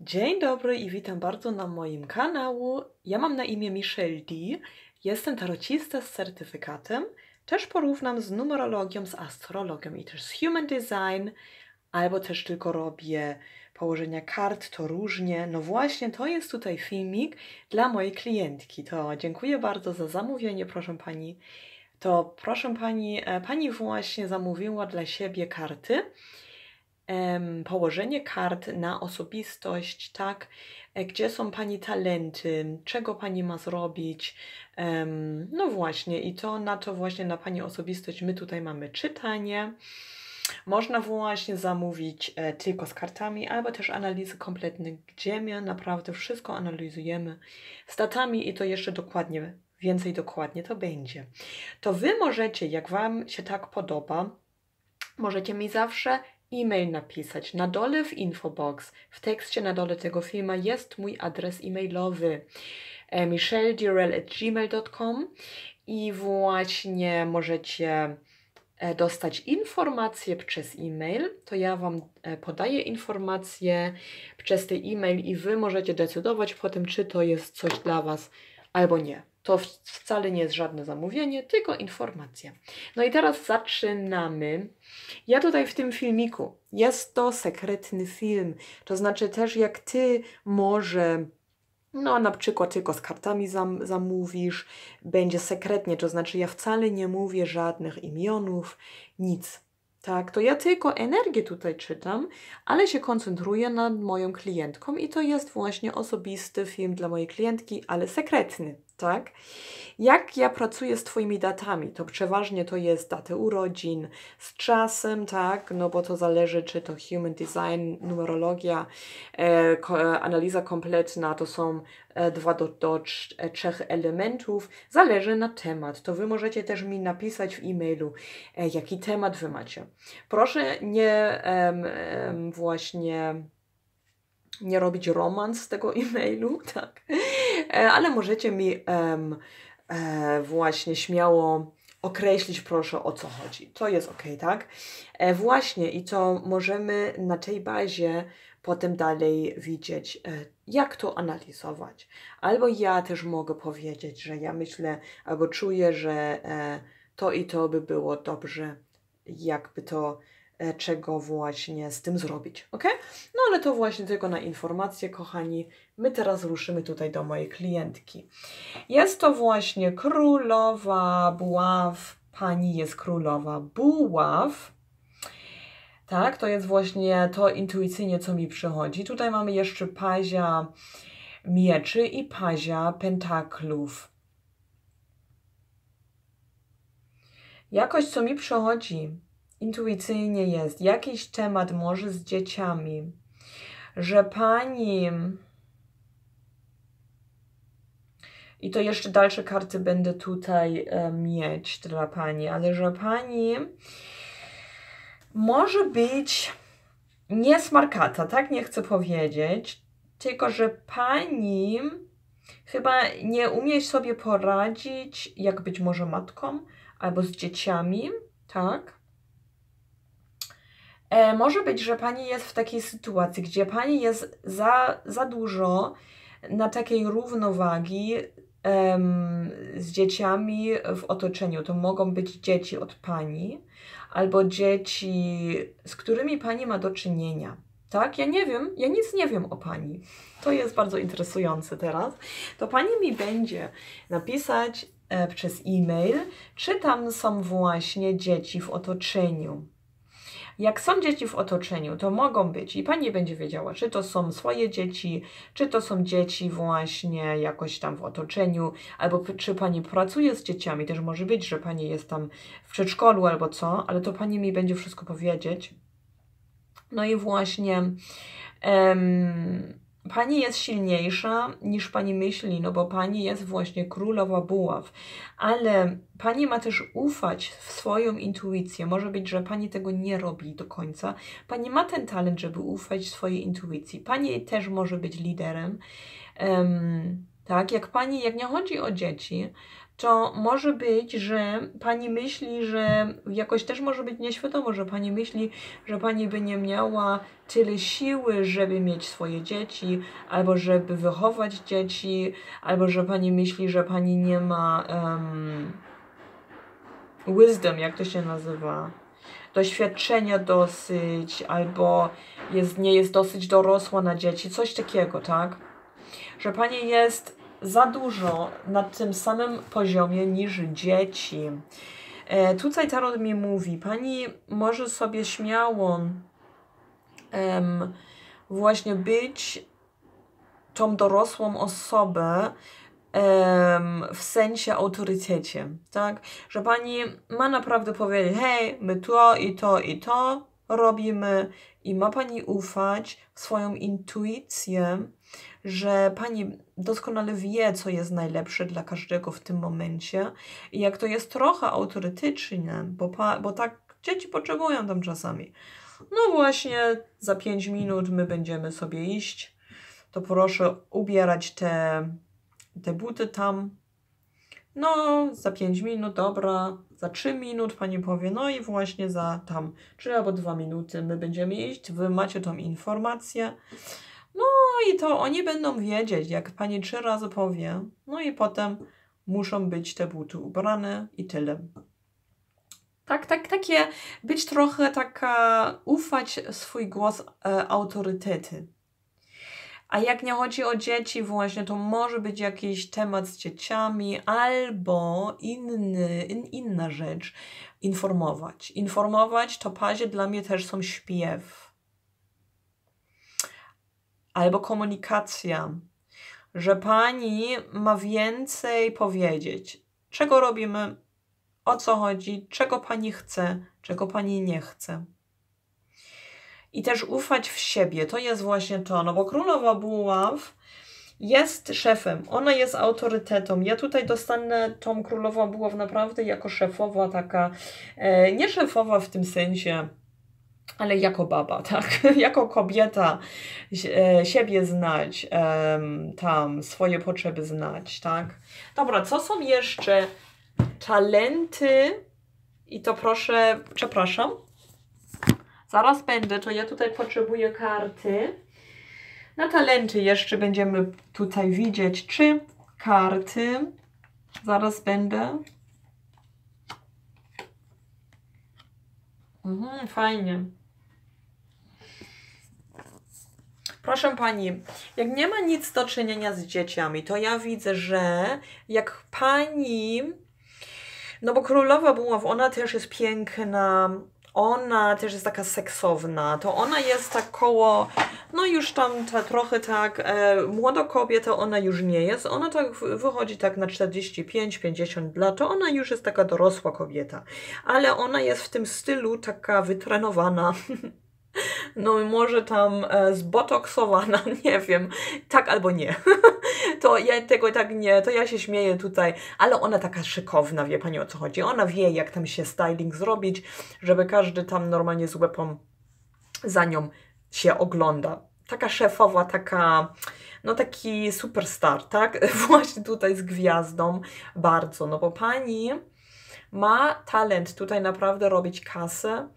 Dzień dobry i witam bardzo na moim kanału. Ja mam na imię Michelle D. Jestem tarocista z certyfikatem. Też porównam z numerologią, z astrologią i też z human design, albo też tylko robię położenia kart, to różnie. No właśnie, to jest tutaj filmik dla mojej klientki. To dziękuję bardzo za zamówienie, proszę pani. To proszę pani, e, pani właśnie zamówiła dla siebie karty położenie kart na osobistość, tak, e, gdzie są Pani talenty, czego Pani ma zrobić. No właśnie, i to na to właśnie na Pani osobistość my tutaj mamy czytanie. Można właśnie zamówić e, tylko z kartami, albo też analizy kompletne, gdzie my naprawdę wszystko analizujemy z datami i to jeszcze dokładnie, więcej dokładnie to będzie. To Wy możecie, jak Wam się tak podoba, możecie mi zawsze e-mail napisać. Na dole w infobox, w tekście na dole tego filmu jest mój adres e-mailowy e, michelledirel.gmail.com i właśnie możecie e, dostać informacje przez e-mail, to ja Wam e, podaję informacje przez ten e-mail i Wy możecie decydować potem, czy to jest coś dla Was albo nie. To wcale nie jest żadne zamówienie, tylko informacja. No i teraz zaczynamy. Ja tutaj w tym filmiku, jest to sekretny film, to znaczy też jak Ty może no, na przykład tylko z kartami zam zamówisz, będzie sekretnie, to znaczy ja wcale nie mówię żadnych imionów, nic. Tak, to ja tylko energię tutaj czytam, ale się koncentruję nad moją klientką i to jest właśnie osobisty film dla mojej klientki, ale sekretny tak? Jak ja pracuję z Twoimi datami, to przeważnie to jest daty urodzin z czasem, tak? No bo to zależy, czy to human design, numerologia, e, ko, analiza kompletna, to są e, dwa do, do e, trzech elementów, zależy na temat. To Wy możecie też mi napisać w e-mailu, e, jaki temat Wy macie. Proszę nie właśnie nie robić romans z tego e-mailu, tak? E, ale możecie mi um, e, właśnie śmiało określić proszę o co chodzi. To jest ok, tak? E, właśnie i to możemy na tej bazie potem dalej widzieć, e, jak to analizować. Albo ja też mogę powiedzieć, że ja myślę albo czuję, że e, to i to by było dobrze, jakby to czego właśnie z tym zrobić, ok? No ale to właśnie tylko na informacje, kochani. My teraz ruszymy tutaj do mojej klientki. Jest to właśnie królowa buław. Pani jest królowa buław. Tak, to jest właśnie to intuicyjnie, co mi przychodzi. Tutaj mamy jeszcze pazia mieczy i pazia pentaklów. Jakoś, co mi przychodzi, intuicyjnie jest, jakiś temat może z dzieciami, że pani. I to jeszcze dalsze karty będę tutaj e, mieć dla pani, ale że pani może być nie smarkata, tak nie chcę powiedzieć, tylko że pani chyba nie umie sobie poradzić, jak być może matką albo z dzieciami, tak? E, może być, że pani jest w takiej sytuacji, gdzie pani jest za, za dużo na takiej równowagi em, z dzieciami w otoczeniu. To mogą być dzieci od pani albo dzieci, z którymi pani ma do czynienia. Tak, ja nie wiem, ja nic nie wiem o pani. To jest bardzo interesujące teraz. To pani mi będzie napisać e, przez e-mail, czy tam są właśnie dzieci w otoczeniu. Jak są dzieci w otoczeniu, to mogą być i pani będzie wiedziała, czy to są swoje dzieci, czy to są dzieci właśnie jakoś tam w otoczeniu, albo czy pani pracuje z dzieciami. Też może być, że pani jest tam w przedszkolu albo co, ale to pani mi będzie wszystko powiedzieć. No i właśnie. Pani jest silniejsza niż pani myśli, no bo pani jest właśnie królowa buław, ale pani ma też ufać w swoją intuicję. Może być, że pani tego nie robi do końca. Pani ma ten talent, żeby ufać swojej intuicji. Pani też może być liderem. Um, Tak, jak pani, jak nie chodzi o dzieci, to może być, że pani myśli, że jakoś też może być nieświadomo, że pani myśli, że pani by nie miała tyle siły, żeby mieć swoje dzieci, albo żeby wychować dzieci, albo że pani myśli, że pani nie ma um, wisdom, jak to się nazywa, doświadczenia dosyć, albo jest, nie jest dosyć dorosła na dzieci, coś takiego, tak? Że pani jest za dużo na tym samym poziomie niż dzieci. E, tutaj Tarot mi mówi, pani może sobie śmiało em, właśnie być tą dorosłą osobę em, w sensie autorytecie, tak? Że pani ma naprawdę powiedzieć, hej, my to i to i to robimy i ma pani ufać w swoją intuicję, że pani doskonale wie, co jest najlepsze dla każdego w tym momencie i jak to jest trochę autorytyczne, bo, pa, bo tak dzieci potrzebują tam czasami. No właśnie, za 5 minut my będziemy sobie iść, to proszę ubierać te, te buty tam. No, za 5 minut, dobra, za 3 minut pani powie, no i właśnie za tam 3 albo 2 minuty my będziemy iść, wy macie tą informację. No i to oni będą wiedzieć, jak pani trzy razy powie. No i potem muszą być te buty ubrane i tyle. Tak, tak, takie być trochę taka, ufać swój głos e, autorytety. A jak nie chodzi o dzieci właśnie, to może być jakiś temat z dzieciami albo inny, in, inna rzecz. Informować. Informować to pazie dla mnie też są śpiew albo komunikacja, że pani ma więcej powiedzieć, czego robimy, o co chodzi, czego pani chce, czego pani nie chce. I też ufać w siebie, to jest właśnie to, no bo królowa buław jest szefem, ona jest autorytetą. Ja tutaj dostanę tą królową buław naprawdę jako szefowa, taka, e, nie szefowa w tym sensie, ale jako baba, tak? jako kobieta e, siebie znać, tam swoje potrzeby znać, tak? Dobra, co są jeszcze talenty? I to proszę, przepraszam. Zaraz będę, to ja tutaj potrzebuję karty. Na talenty jeszcze będziemy tutaj widzieć trzy karty. Zaraz będę. Mhm, fajnie. Proszę pani, jak nie ma nic do czynienia z dzieciami, to ja widzę, że jak pani. No bo królowa buław, ona też jest piękna, ona też jest taka seksowna, to ona jest tak koło, no już tam ta, trochę tak, e, młoda kobieta ona już nie jest, ona tak wychodzi tak na 45-50 lat, to ona już jest taka dorosła kobieta, ale ona jest w tym stylu taka wytrenowana, no może tam e, zbotoksowana, nie wiem, tak albo nie. to ja tego tak nie, to ja się śmieję tutaj, ale ona taka szykowna, wie Pani o co chodzi. Ona wie, jak tam się styling zrobić, żeby każdy tam normalnie z łepą za nią się ogląda. Taka szefowa, taka, no taki superstar, tak? Właśnie tutaj z gwiazdą, bardzo, no bo Pani ma talent tutaj naprawdę robić kasę,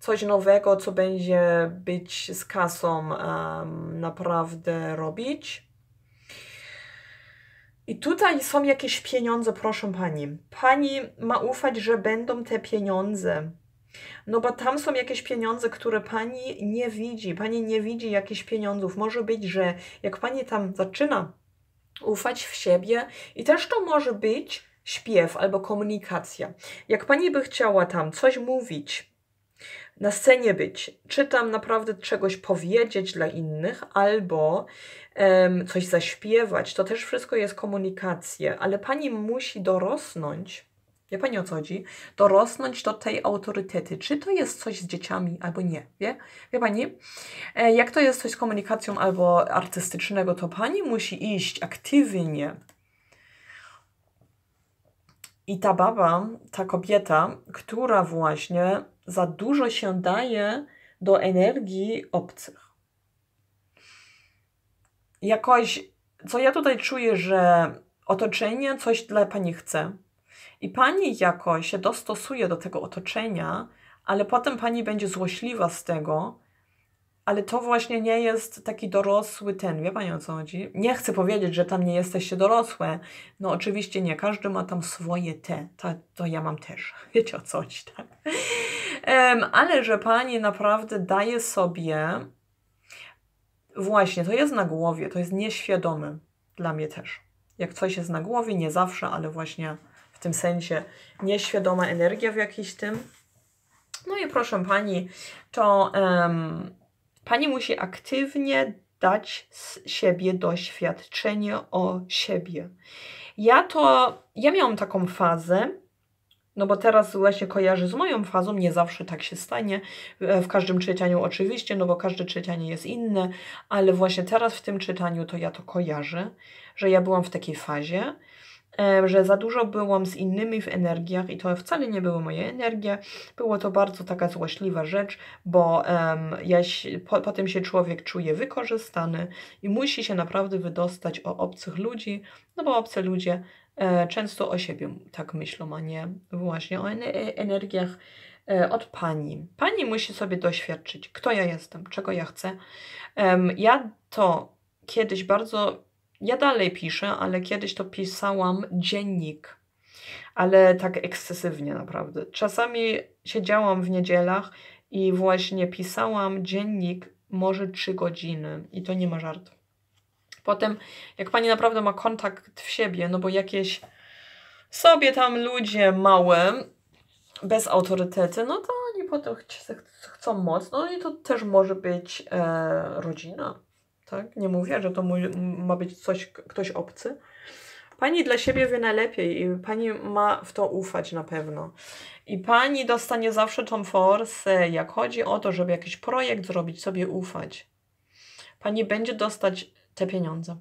coś nowego, co będzie być z kasą um, naprawdę robić. I tutaj są jakieś pieniądze, proszę pani. Pani ma ufać, że będą te pieniądze. No bo tam są jakieś pieniądze, które pani nie widzi. Pani nie widzi jakichś pieniądzów. Może być, że jak pani tam zaczyna ufać w siebie, i też to może być śpiew albo komunikacja. Jak pani by chciała tam coś mówić, na scenie być, czy tam naprawdę czegoś powiedzieć dla innych, albo um, coś zaśpiewać, to też wszystko jest komunikacja, ale pani musi dorosnąć. Wie pani o co chodzi? Dorosnąć do tej autorytety. Czy to jest coś z dzieciami, albo nie. Wie, wie pani? E, jak to jest coś z komunikacją albo artystycznego, to pani musi iść aktywnie. I ta baba, ta kobieta, która właśnie za dużo się daje do energii obcych. Jakoś co ja tutaj czuję, że otoczenie coś dla pani chce. I pani jakoś się dostosuje do tego otoczenia, ale potem pani będzie złośliwa z tego, ale to właśnie nie jest taki dorosły ten, wie Pani o co chodzi? Nie chcę powiedzieć, że tam nie jesteście dorosłe. No oczywiście nie, każdy ma tam swoje te, to, ja mam też, wiecie o co chodzi, tak? Um, ale że Pani naprawdę daje sobie, właśnie, to jest na głowie, to jest nieświadome dla mnie też. Jak coś jest na głowie, nie zawsze, ale właśnie w tym sensie nieświadoma energia w jakiś tym. No i proszę Pani, to... Um, Pani musi aktywnie dać z siebie doświadczenie o siebie. Ja to, ja miałam taką fazę, no bo teraz właśnie kojarzy z moją fazą, nie zawsze tak się stanie, w każdym czytaniu oczywiście, no bo każde czytanie jest inne, ale właśnie teraz w tym czytaniu to ja to kojarzę, że ja byłam w takiej fazie, że za dużo byłam z innymi w energiach i to wcale nie były moje energie. Było to bardzo taka złośliwa rzecz, bo um, ja po, potem się człowiek czuje wykorzystany i musi się naprawdę wydostać o obcych ludzi, no bo obce ludzie e, często o siebie tak myślą, a nie właśnie o energiach e, od pani. Pani musi sobie doświadczyć, kto ja jestem, czego ja chcę. Um, ja to kiedyś bardzo ja dalej piszę, ale kiedyś to pisałam dziennik, ale tak ekscesywnie naprawdę. Czasami siedziałam w niedzielach i właśnie pisałam dziennik może trzy godziny i to nie ma żartu. Potem, jak pani naprawdę ma kontakt w siebie, no bo jakieś sobie tam ludzie małe, bez autorytety, no to oni potem ch chcą mocno i to też może być e, rodzina tak? Nie mówię, że to mój, ma być coś, ktoś obcy. Pani dla siebie wie najlepiej i pani ma w to ufać na pewno. I pani dostanie zawsze tą forsę, jak chodzi o to, żeby jakiś projekt zrobić, sobie ufać. Pani będzie dostać te pieniądze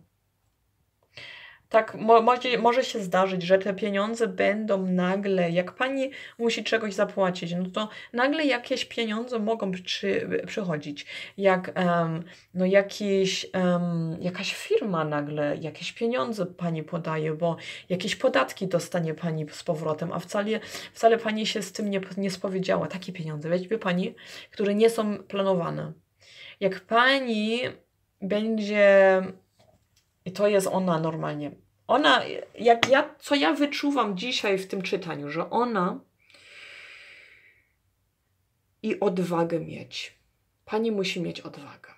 tak mo może, może się zdarzyć, że te pieniądze będą nagle, jak pani musi czegoś zapłacić, no to nagle jakieś pieniądze mogą przy, przychodzić. Jak um, no jakiś, um, jakaś firma nagle jakieś pieniądze pani podaje, bo jakieś podatki dostanie pani z powrotem, a wcale, wcale pani się z tym nie, nie spowiedziała. Takie pieniądze, wie pani, które nie są planowane. Jak pani będzie i to jest ona normalnie. Ona, jak ja, co ja wyczuwam dzisiaj w tym czytaniu, że ona i odwagę mieć. Pani musi mieć odwagę.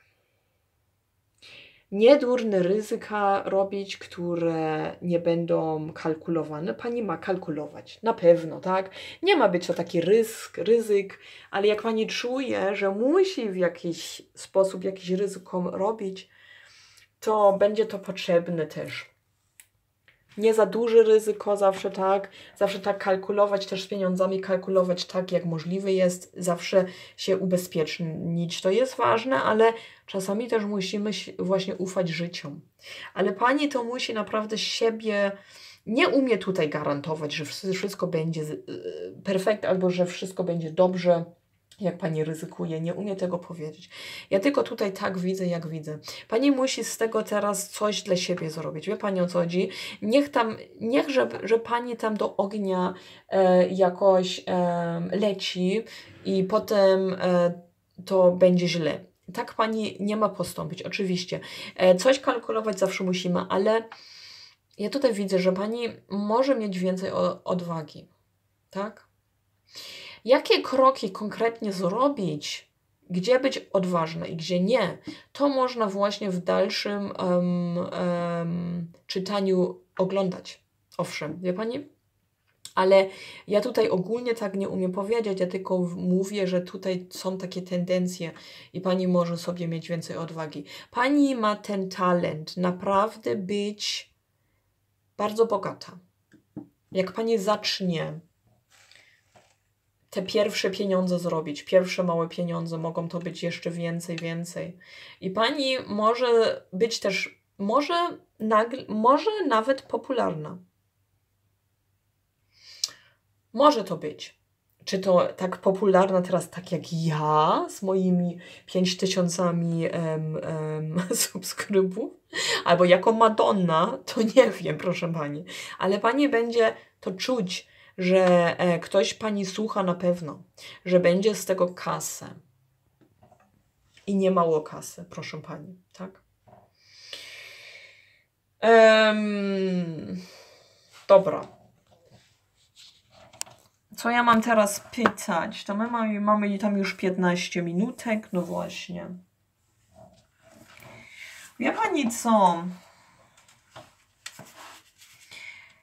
Niedurne ryzyka robić, które nie będą kalkulowane. Pani ma kalkulować, na pewno, tak? Nie ma być to taki ryzyk, ryzyk, ale jak pani czuje, że musi w jakiś sposób jakiś ryzyko robić, to będzie to potrzebne też. Nie za duże ryzyko, zawsze tak, zawsze tak kalkulować też z pieniądzami, kalkulować tak, jak możliwe jest, zawsze się ubezpiecznić. To jest ważne, ale czasami też musimy właśnie ufać życiu. Ale pani to musi naprawdę siebie nie umie tutaj gwarantować, że wszystko będzie y, perfekt albo że wszystko będzie dobrze jak pani ryzykuje, nie umie tego powiedzieć. Ja tylko tutaj tak widzę, jak widzę. Pani musi z tego teraz coś dla siebie zrobić. Wie pani o co chodzi? Niech tam, niech, że, że pani tam do ognia e, jakoś e, leci i potem e, to będzie źle. Tak pani nie ma postąpić, oczywiście. E, coś kalkulować zawsze musimy, ale ja tutaj widzę, że pani może mieć więcej odwagi. Tak? Jakie kroki konkretnie zrobić, gdzie być odważna i gdzie nie, to można właśnie w dalszym um, um, czytaniu oglądać. Owszem, wie Pani? Ale ja tutaj ogólnie tak nie umiem powiedzieć, ja tylko mówię, że tutaj są takie tendencje i pani może sobie mieć więcej odwagi. Pani ma ten talent naprawdę być bardzo bogata. Jak pani zacznie te pierwsze pieniądze zrobić, pierwsze małe pieniądze, mogą to być jeszcze więcej, więcej. I pani może być też, może, nagle, może nawet popularna. Może to być. Czy to tak popularna teraz, tak jak ja, z moimi pięć tysiącami um, um, subskrybów? albo jako Madonna, to nie wiem, proszę pani. Ale pani będzie to czuć, że e, ktoś pani słucha na pewno, że będzie z tego kasę. I nie mało kasy, proszę pani, tak? Um, dobra. Co ja mam teraz pytać? To my mamy, mamy tam już 15 minutek, no właśnie. Wie pani co?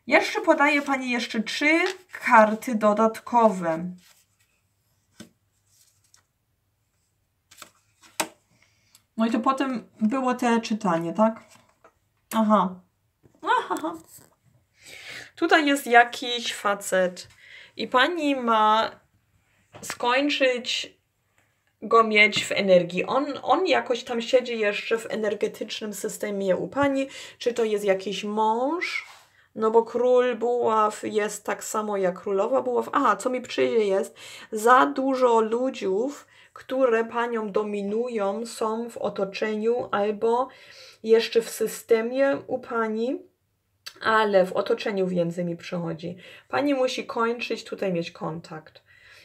Jeszcze podaję pani jeszcze trzy karty dodatkowe. No i to potem było te czytanie, tak? Aha. Aha. Tutaj jest jakiś facet i pani ma skończyć go mieć w energii. On, on jakoś tam siedzi jeszcze w energetycznym systemie u pani. Czy to jest jakiś mąż? No bo król buław jest tak samo jak królowa buław. A, co mi przyjdzie jest, za dużo ludziów, które panią dominują, są w otoczeniu albo jeszcze w systemie u pani, ale w otoczeniu więcej mi przychodzi. Pani musi kończyć tutaj mieć kontakt.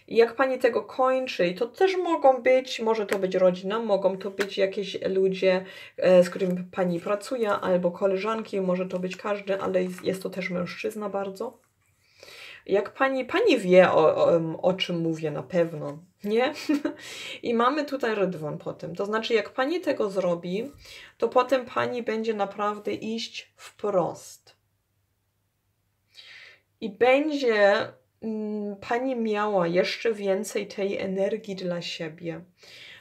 Jak pani tego kończy, to też mogą być, może to być rodzina, mogą to być jakieś ludzie, e, z którymi pani pracuje, albo koleżanki, może to być każdy, ale jest to też mężczyzna bardzo. Jak pani, pani wie o, o, o czym mówię na pewno, nie? I mamy tutaj rydwan potem. To znaczy, jak pani tego zrobi, to potem pani będzie naprawdę iść wprost. I będzie pani miała jeszcze więcej tej energii dla siebie.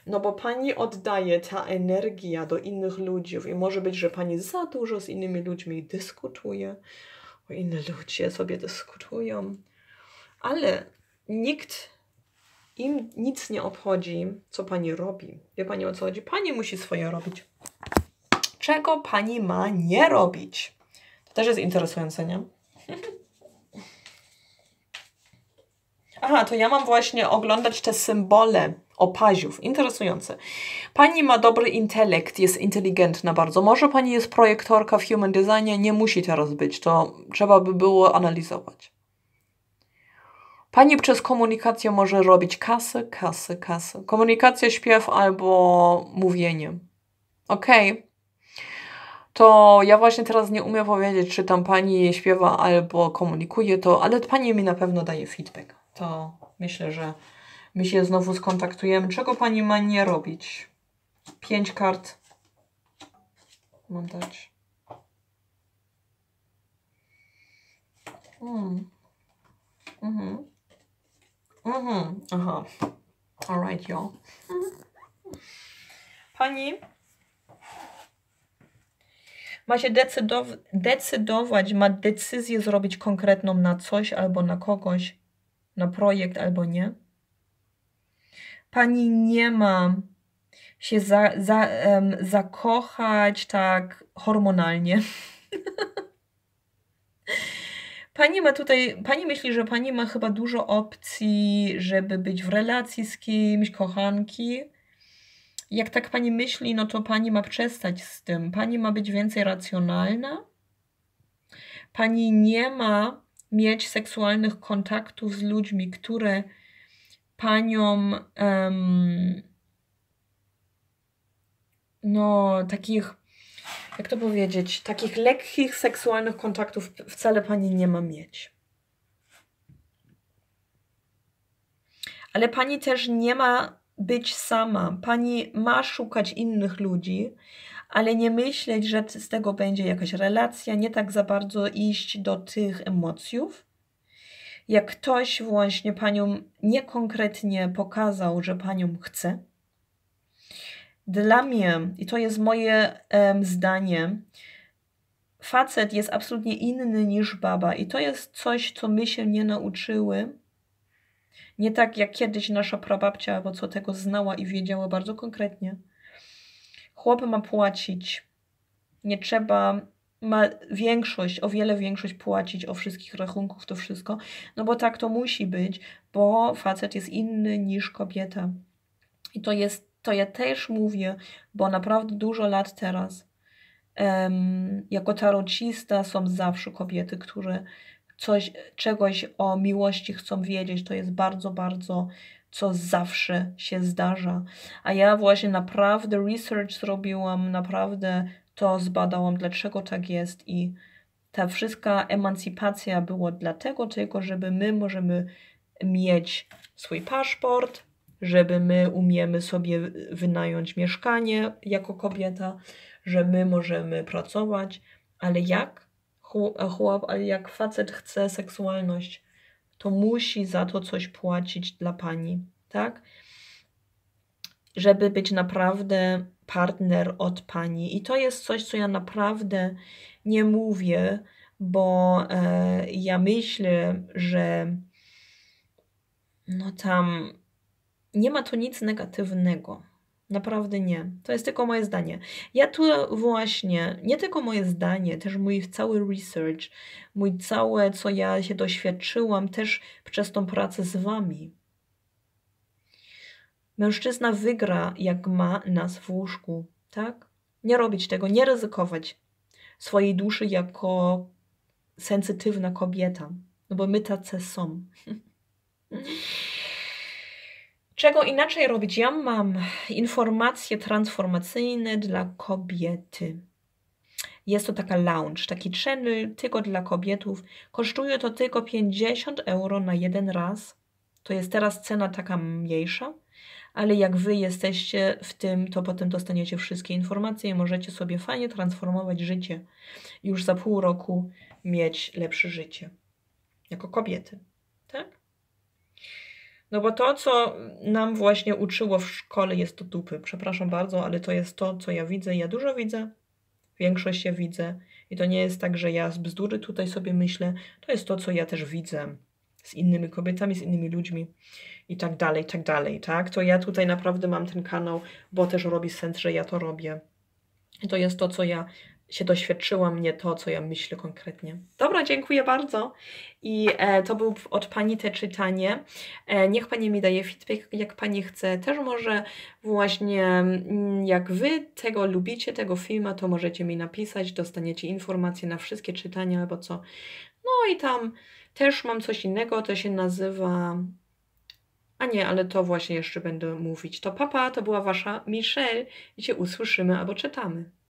No bo pani oddaje ta energia do innych ludzi i może być, że pani za dużo z innymi ludźmi dyskutuje, bo inne ludzie sobie dyskutują, ale nikt im nic nie obchodzi, co pani robi. Wie pani o co chodzi? Pani musi swoje robić. Czego pani ma nie robić? To też jest interesujące, nie? Aha, to ja mam właśnie oglądać te symbole opaziów. Interesujące. Pani ma dobry intelekt, jest inteligentna bardzo. Może pani jest projektorka w human designie, nie musi teraz być. To trzeba by było analizować. Pani przez komunikację może robić kasy, kasy, kasy. Komunikacja, śpiew albo mówienie. Okej. Okay. To ja właśnie teraz nie umiem powiedzieć, czy tam pani śpiewa albo komunikuje to, ale pani mi na pewno daje feedback. To myślę, że my się znowu skontaktujemy. Czego pani ma nie robić? Pięć kart. Mam dać. Hmm. Mhm. Mhm. Aha. Alright, y'all. Pani ma się decydow decydować, ma decyzję zrobić konkretną na coś albo na kogoś, na projekt albo nie. Pani nie ma się za, za, um, zakochać tak hormonalnie. Pani ma tutaj, pani myśli, że pani ma chyba dużo opcji, żeby być w relacji z kimś, kochanki. Jak tak pani myśli, no to pani ma przestać z tym. Pani ma być więcej racjonalna. Pani nie ma mieć seksualnych kontaktów z ludźmi, które panią um, no takich jak to powiedzieć, takich lekkich seksualnych kontaktów wcale pani nie ma mieć. Ale pani też nie ma być sama. Pani ma szukać innych ludzi, ale nie myśleć, że z tego będzie jakaś relacja, nie tak za bardzo iść do tych emocjów. Jak ktoś właśnie panią niekonkretnie pokazał, że panią chce, dla mnie, i to jest moje um, zdanie, facet jest absolutnie inny niż baba. I to jest coś, co my się nie nauczyły. Nie tak jak kiedyś nasza prababcia, bo co tego znała i wiedziała bardzo konkretnie. Chłop ma płacić. Nie trzeba, ma większość, o wiele większość płacić o wszystkich rachunków, to wszystko. No bo tak to musi być, bo facet jest inny niż kobieta. I to jest to ja też mówię, bo naprawdę dużo lat teraz em, jako tarocista są zawsze kobiety, które coś, czegoś o miłości chcą wiedzieć. To jest bardzo, bardzo, co zawsze się zdarza. A ja właśnie naprawdę research zrobiłam, naprawdę to zbadałam, dlaczego tak jest i ta wszystka emancypacja była dlatego tylko, żeby my możemy mieć swój paszport, żeby my umiemy sobie wynająć mieszkanie jako kobieta, że my możemy pracować, ale jak chłop, ale jak facet chce seksualność, to musi za to coś płacić dla pani, tak? Żeby być naprawdę partner od pani. I to jest coś, co ja naprawdę nie mówię, bo e, ja myślę, że no tam nie ma to nic negatywnego. Naprawdę nie. To jest tylko moje zdanie. Ja tu właśnie, nie tylko moje zdanie, też mój cały research, mój całe, co ja się doświadczyłam też przez tą pracę z wami. Mężczyzna wygra, jak ma nas w łóżku, tak? Nie robić tego, nie ryzykować swojej duszy jako sensytywna kobieta, no bo my tacy są. Czego inaczej robić? Ja mam informacje transformacyjne dla kobiety. Jest to taka lounge, taki channel tylko dla kobietów. Kosztuje to tylko 50 euro na jeden raz. To jest teraz cena taka mniejsza, ale jak wy jesteście w tym, to potem dostaniecie wszystkie informacje i możecie sobie fajnie transformować życie. Już za pół roku mieć lepsze życie. Jako kobiety. No bo to, co nam właśnie uczyło w szkole, jest to dupy. Przepraszam bardzo, ale to jest to, co ja widzę. Ja dużo widzę, większość ja widzę. I to nie jest tak, że ja z bzdury tutaj sobie myślę. To jest to, co ja też widzę z innymi kobietami, z innymi ludźmi i tak dalej, i tak dalej, tak? To ja tutaj naprawdę mam ten kanał, bo też robi sens, że ja to robię. I to jest to, co ja się doświadczyłam, nie to, co ja myślę konkretnie. Dobra, dziękuję bardzo. I e, to był od Pani te czytanie. E, niech Pani mi daje feedback, jak Pani chce. Też może właśnie, mm, jak Wy tego lubicie, tego filmu, to możecie mi napisać, dostaniecie informacje na wszystkie czytania albo co. No i tam też mam coś innego, to się nazywa... A nie, ale to właśnie jeszcze będę mówić. To papa, to była Wasza Michelle i się usłyszymy albo czytamy.